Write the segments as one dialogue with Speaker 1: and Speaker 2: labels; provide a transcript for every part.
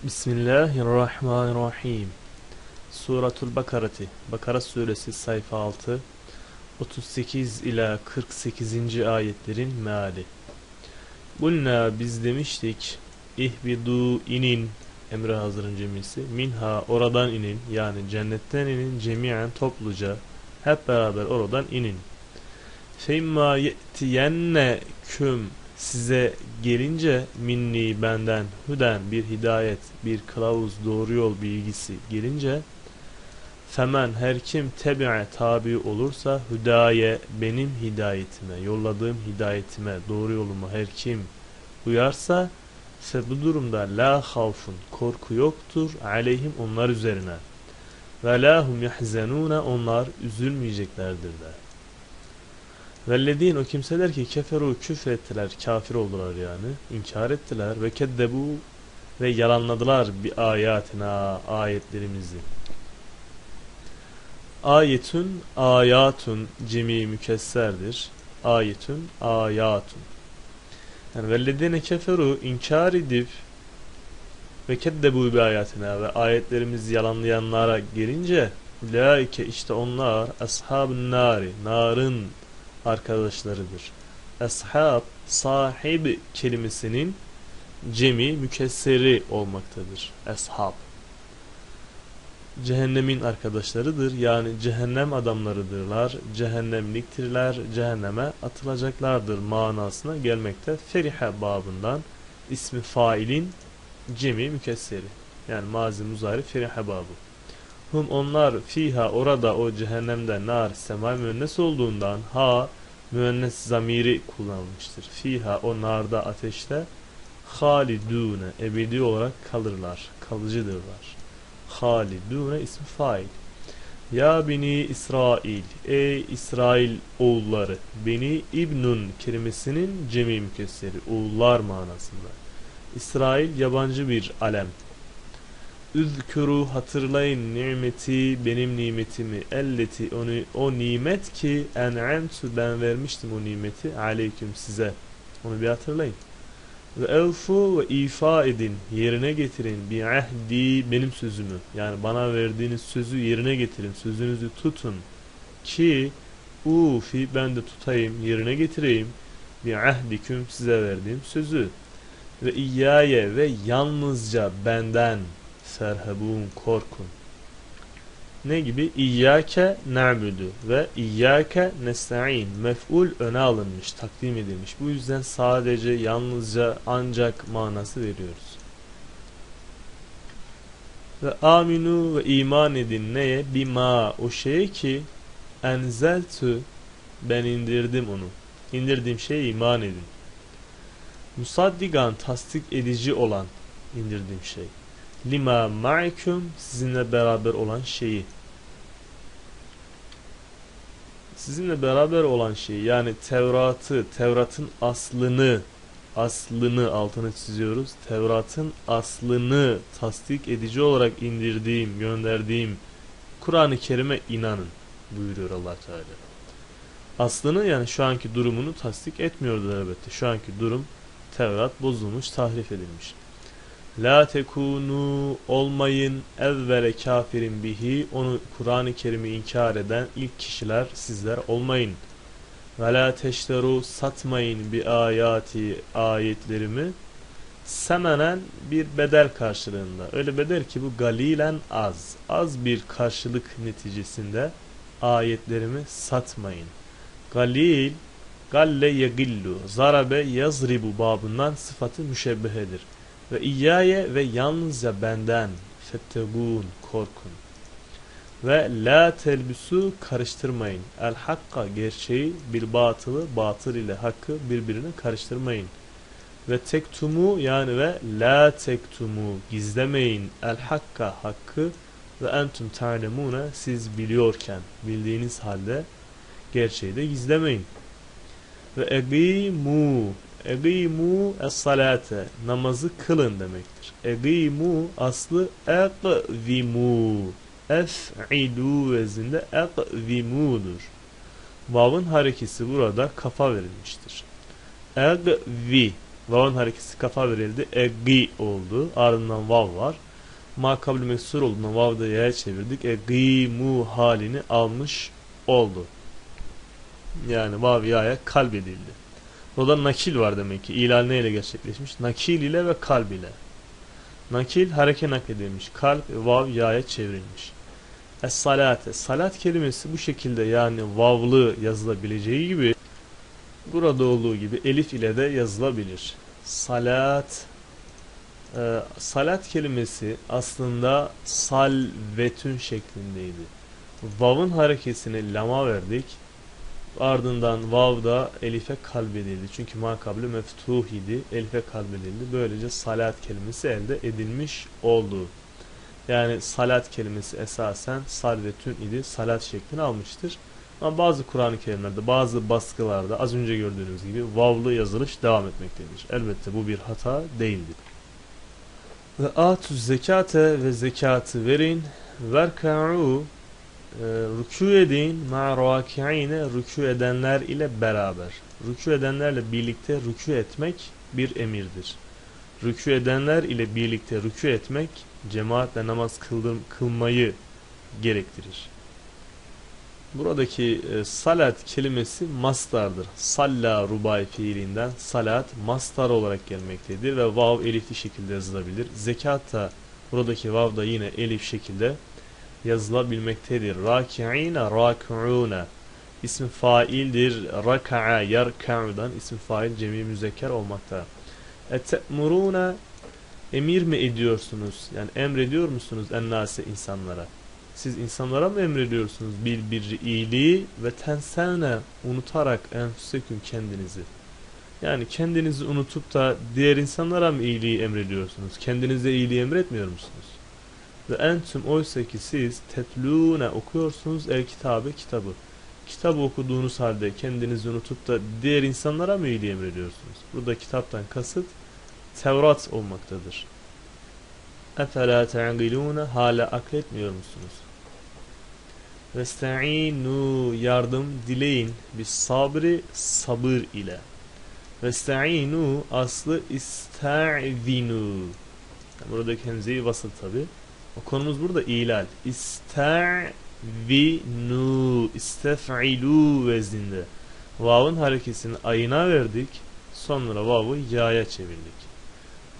Speaker 1: Bismillahirrahmanirrahim. Suratul Bakarati. Bakara suresi sayfa 6 38 ila 48. ayetlerin meali. Kulna biz demiştik ihbidu inin emre hazırın cemisi minha oradan inin yani cennetten inin cemiyen topluca hep beraber oradan inin. Femma ye'tiyenne küm size gelince minni benden hüden bir hidayet, bir kılavuz, doğru yol bilgisi gelince femen her kim tebi'e tabi olursa hüdaye benim hidayetime, yolladığım hidayetime, doğru yoluma her kim uyarsa ise bu durumda la havfun korku yoktur aleyhim onlar üzerine ve lahum yahzenune onlar üzülmeyeceklerdir de. Vellediğin o kimseler ki keferu küfrettiler, kafir oldular yani, inkar ettiler ve keddebu ve yalanladılar bir ayatina, ayetlerimizi. Ayetün, ayatun cemi mükesserdir. Ayetün, ayatun. Yani vellediğine keferu inkar edip ve keddebu bir ayatina ve ayetlerimizi yalanlayanlara gelince Ulaike işte onlar ashabın nari, narın arkadaşlarıdır. Ashab, sahib kelimesinin cemi mükesseri olmaktadır. Ashab. Cehennemin arkadaşlarıdır. Yani cehennem adamlarıdırlar. Cehennemliktirler. Cehenneme atılacaklardır manasına gelmekte. Ferihe babından ismi failin cemi mükesseri. Yani mazi muzari ferihe babı. Hum onlar fiha orada o cehennemde nar sema müennes olduğundan ha müennes zamiri kullanılmıştır. Fiha o narda ateşte halidune ebedi olarak kalırlar. Kalıcıdırlar. Halidune ismi fail. Ya beni İsrail ey İsrail oğulları beni İbnun kelimesinin cemi mükesseri oğullar manasında. İsrail yabancı bir alem Üzkürü hatırlayın nimeti benim nimetimi elleti onu o nimet ki en'amtu ben vermiştim o nimeti aleyküm size. Onu bir hatırlayın. Ve evfu ve ifa edin yerine getirin bi ahdi benim sözümü. Yani bana verdiğiniz sözü yerine getirin. Sözünüzü tutun ki ufi ben de tutayım yerine getireyim bi ahdiküm size verdiğim sözü. Ve iyyaye ve yalnızca benden serhebun korkun. Ne gibi? İyyâke na'budu ve İyyâke nesta'in. Mef'ul öne alınmış, takdim edilmiş. Bu yüzden sadece, yalnızca, ancak manası veriyoruz. Ve aminu ve iman edin neye? Bima o şeye ki enzeltü ben indirdim onu. İndirdiğim şeye iman edin. Musaddigan tasdik edici olan indirdiğim şey lima ma'iküm sizinle beraber olan şeyi sizinle beraber olan şeyi yani Tevrat'ı, Tevrat'ın aslını aslını altını çiziyoruz. Tevrat'ın aslını tasdik edici olarak indirdiğim, gönderdiğim Kur'an-ı Kerim'e inanın buyuruyor Allah Teala. Aslını yani şu anki durumunu tasdik etmiyordu elbette. Şu anki durum Tevrat bozulmuş, tahrif edilmiş. La tekunu olmayın evvele kafirin bihi onu Kur'an-ı Kerim'i inkar eden ilk kişiler sizler olmayın. Ve la teşteru satmayın bi ayati ayetlerimi semenen bir bedel karşılığında. Öyle bedel ki bu galilen az. Az bir karşılık neticesinde ayetlerimi satmayın. Galil galle yegillu zarabe yazribu babından sıfatı müşebbehedir. Ve iyyaye ve yalnızca benden fettegun korkun. Ve la telbisu karıştırmayın. El hakka gerçeği bil batılı batıl ile hakkı birbirine karıştırmayın. Ve tektumu yani ve la tektumu gizlemeyin el hakka hakkı ve entum ta'lemune siz biliyorken bildiğiniz halde gerçeği de gizlemeyin. Ve egimu Egimu es-salate namazı kılın demektir. Egimu aslı ekvimu ef'idu vezinde ekvimudur. Vav'ın harekesi burada kafa verilmiştir. Egvi Vav'ın harekesi kafa verildi. Egi oldu. Ardından vav var. Ma kabli meksur olduğundan vav'da yaya çevirdik. Egimu halini almış oldu. Yani vav yaya kalbedildi. Burada nakil var demek ki. İlal neyle gerçekleşmiş? Nakil ile ve kalb ile. Nakil hareke nakledilmiş. Kalp vav yaya çevrilmiş. Es-salate. Salat kelimesi bu şekilde yani vavlı yazılabileceği gibi burada olduğu gibi elif ile de yazılabilir. Salat e, salat kelimesi aslında salvetün şeklindeydi. Vav'ın harekesini lama verdik. Ardından vav'da elife kalbedildi. Çünkü makabli meftuh idi. Elife kalbedildi. Böylece salat kelimesi elde edilmiş oldu. Yani salat kelimesi esasen salvetün idi. Salat şeklini almıştır. Ama bazı Kur'an-ı Kerimlerde, bazı baskılarda az önce gördüğünüz gibi vavlı yazılış devam etmektedir. Elbette bu bir hata değildir. Ve atü zekate ve zekatı verin. Verka'u rükû edin ma raki'ine rükû edenler ile beraber. Rükû edenlerle birlikte rükû etmek bir emirdir. Rükû edenler ile birlikte rükû etmek cemaatle namaz kıldım, kılmayı gerektirir. Buradaki e, salat kelimesi mastardır. Salla rubai fiilinden salat mastar olarak gelmektedir ve vav elifli şekilde yazılabilir. Zekat da buradaki vav da yine elif şekilde yazılabilmektedir. Raki'ine rak'une ismi faildir. Raka'a yarka'udan ismi fail cemi müzekker olmakta. Ete'murune emir mi ediyorsunuz? Yani emrediyor musunuz ennase insanlara? Siz insanlara mı emrediyorsunuz bil bir iyiliği ve tensene unutarak enfüseküm kendinizi? Yani kendinizi unutup da diğer insanlara mı iyiliği emrediyorsunuz? Kendinize iyiliği emretmiyor musunuz? Ve entüm oysa ki siz tetlûne okuyorsunuz el kitabı kitabı. Kitabı okuduğunuz halde kendinizi unutup da diğer insanlara mı iyiliği emrediyorsunuz? Burada kitaptan kasıt Tevrat olmaktadır. Efela te'gilûne hala akletmiyor musunuz? Vesta'inu yardım dileyin bis sabri sabır ile. Vesta'inu aslı ista'zinu. Buradaki hemzeyi vasıl tabi. Konumuz burada ilal. İsta'vinu istef'ilu vezninde. Vav'ın harekesini ayına verdik. Sonra vav'ı ya'ya çevirdik.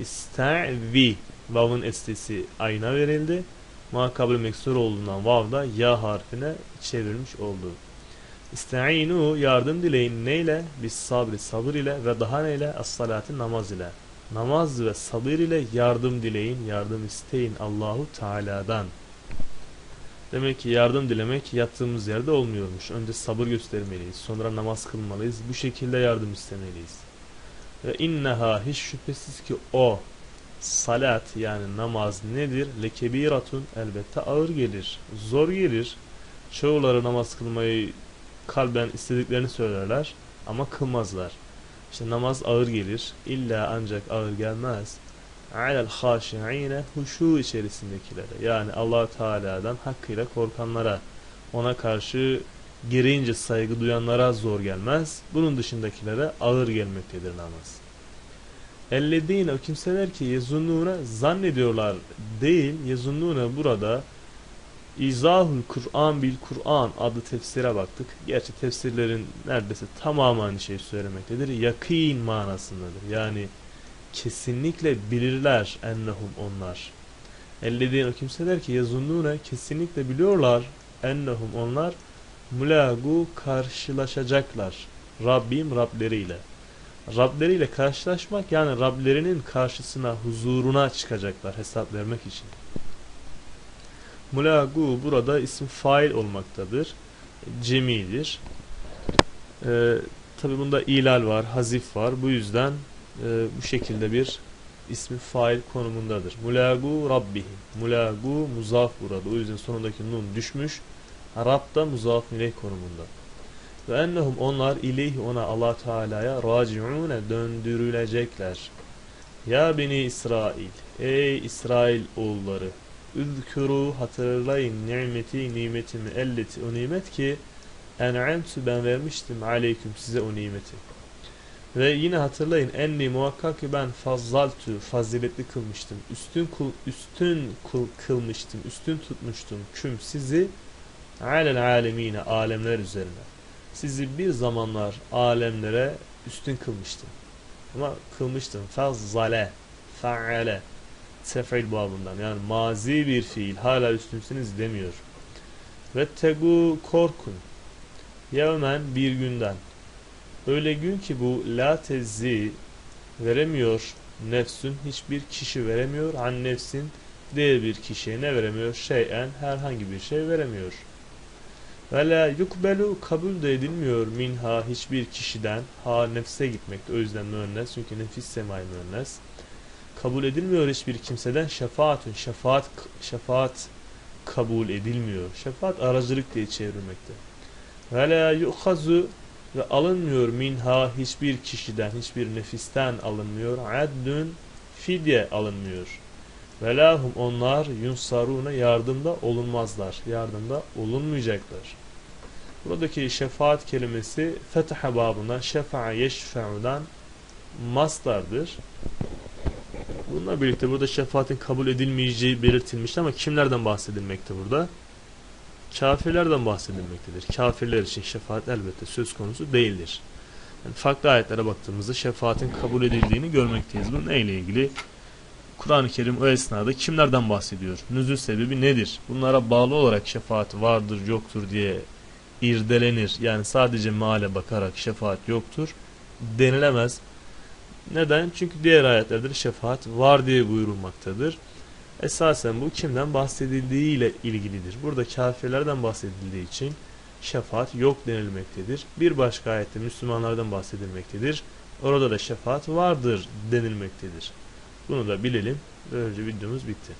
Speaker 1: İsta'vi vav'ın estesi ayına verildi. Ma kabul meksur olduğundan vav da ya harfine çevirmiş oldu. İsta'inu yardım dileyin neyle? Biz sabri sabır ile ve daha neyle? As-salati namaz ile. Namaz ve sabır ile yardım dileyin, yardım isteyin Allahu Teala'dan. Demek ki yardım dilemek yattığımız yerde olmuyormuş. Önce sabır göstermeliyiz, sonra namaz kılmalıyız. Bu şekilde yardım istemeliyiz. Ve inneha hiç şüphesiz ki o salat yani namaz nedir? Lekebiratun elbette ağır gelir, zor gelir. Çoğuları namaz kılmayı kalben istediklerini söylerler ama kılmazlar. İşte namaz ağır gelir. İlla ancak ağır gelmez. Alel haşi'ine huşu içerisindekilere yani allah Teala'dan hakkıyla korkanlara ona karşı gereğince saygı duyanlara zor gelmez. Bunun dışındakilere ağır gelmektedir namaz. Ellezine o kimseler ki yezunnune zannediyorlar değil yezunnune burada İzahul Kur'an bil Kur'an adlı tefsire baktık. Gerçi tefsirlerin neredeyse tamamı aynı şeyi söylemektedir. Yakin manasındadır. Yani kesinlikle bilirler ennehum onlar. Ellediğin o kimseler ki yazunnune kesinlikle biliyorlar ennehum onlar mulagu karşılaşacaklar. Rabbim Rableriyle. Rableriyle karşılaşmak yani Rablerinin karşısına huzuruna çıkacaklar hesap vermek için. Mulagu burada isim fail olmaktadır. Cemidir. Ee, Tabi bunda ilal var, hazif var. Bu yüzden e, bu şekilde bir ismi fail konumundadır. Mulagu rabbihim. Mulagu muzaf burada. O yüzden sonundaki nun düşmüş. Rab da muzaf ileyh konumunda. Ve ennehum onlar ileyhi ona Allah Teala'ya raciune döndürülecekler. Ya beni İsrail. Ey İsrail oğulları. Üzkuru hatırlayın nimeti nimetimi elleti o nimet ki en'amtu ben vermiştim aleyküm size o nimeti. Ve yine hatırlayın enni muhakkak ki ben fazzaltü faziletli kılmıştım. Üstün kul, üstün kul kılmıştım. Üstün tutmuştum küm sizi alel alemine alemler üzerine. Sizi bir zamanlar alemlere üstün kılmıştım. Ama kılmıştım. Fazzale faale tef'il babından yani mazi bir fiil. Hala üstünsünüz demiyor. Ve tegu korkun. Yevmen bir günden. Öyle gün ki bu la tezzi veremiyor nefsün. Hiçbir kişi veremiyor. An nefsin diğer bir kişiye ne veremiyor? Şeyen herhangi bir şey veremiyor. Ve la yukbelu kabul de edilmiyor minha hiçbir kişiden. Ha nefse gitmekte. O yüzden müennes. Çünkü nefis semai müennes kabul edilmiyor hiçbir kimseden. Şefaatün şefaat şefaat kabul edilmiyor. Şefaat aracılık diye çevrilmekte. Ve la yuhazu ve alınmıyor minha hiçbir kişiden hiçbir nefisten alınmıyor. Addün fidye alınmıyor. Ve lahum onlar yunsaruna yardımda olunmazlar. Yardımda olunmayacaklar. Buradaki şefaat kelimesi fetha babından şefa'a yeşfe'udan mastardır bununla birlikte burada şefaatin kabul edilmeyeceği belirtilmiş ama kimlerden bahsedilmekte burada kafirlerden bahsedilmektedir. Kafirler için şefaat elbette söz konusu değildir. Yani farklı ayetlere baktığımızda şefaatin kabul edildiğini görmekteyiz. Bunun neyle ilgili? Kur'an-ı Kerim o esnada kimlerden bahsediyor? Nüzül sebebi nedir? Bunlara bağlı olarak şefaat vardır yoktur diye irdelenir. Yani sadece meale bakarak şefaat yoktur denilemez. Neden? Çünkü diğer ayetlerde şefaat var diye buyurulmaktadır. Esasen bu kimden bahsedildiği ile ilgilidir. Burada kafirlerden bahsedildiği için şefaat yok denilmektedir. Bir başka ayette Müslümanlardan bahsedilmektedir. Orada da şefaat vardır denilmektedir. Bunu da bilelim. Böylece videomuz bitti.